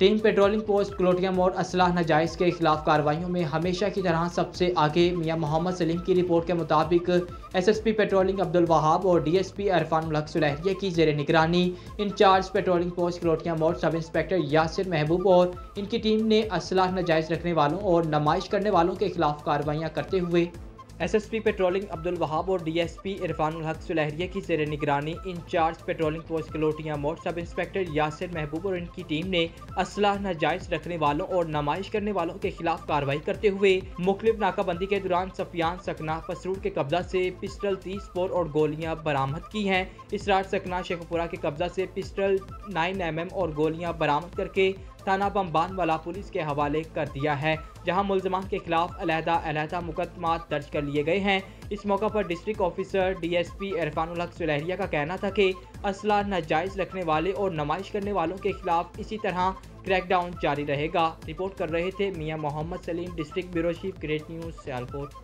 Team patrolling post कलोटिया मोड़ असलाह नजायज़ के खिलाफ कार्रवाइयों में हमेशा की तरह सबसे आगे मियाँ मोहम्मद सलीम की रिपोर्ट के मुताबिक एसएसपी पेट्रोलिंग अब्दुल वहाब और डीएसपी अरफान लक सुलहरिया की जेर निगरानी। इंचार्ज पेट्रोलिंग पोस्ट कलोटिया मोड़ सब इंस्पेक्टर यासिर महबूब और इनकी टीम ने असलाह नजायज़ रखने वालों और नमाइश करने वालों के खिलाफ कार्रवाइयाँ करते हुए एसएसपी पेट्रोलिंग अब्दुल वहाब और डीएसपी इरफान हक सुलहरिया की जेर निगरानी इंचार्ज पेट्रोलिंग पोस्ट कलोटिया मोड़ सब इंस्पेक्टर यासिर महबूब और इनकी टीम ने असलाह नाजायज रखने वालों और नमाइश करने वालों के खिलाफ कार्रवाई करते हुए मुख्तलिफ़ नाकाबंदी के दौरान सफियान सकना पसरूर के कब्जा से पिस्टल तीस पोर और गोलियाँ बरामद की हैं। इसरार सकना शेखपुरा के कब्जा से पिस्टल नाइन एम और गोलियाँ बरामद करके थाना बम्बान वाला पुलिस के हवाले कर दिया है, जहाँ मुलजमान के खिलाफ अलहदा अलहदा मुकदमा दर्ज कर लिए गए हैं। इस मौका पर district officer DSP Irfan Sulehria का कहना था कि असला नाजायज़ रखने वाले और नुमाइश करने वालों के खिलाफ इसी तरह क्रैकडाउन जारी रहेगा। रिपोर्ट कर रहे थे Mian Mohammad Saleem, district bureau chief, great news, Sialkot.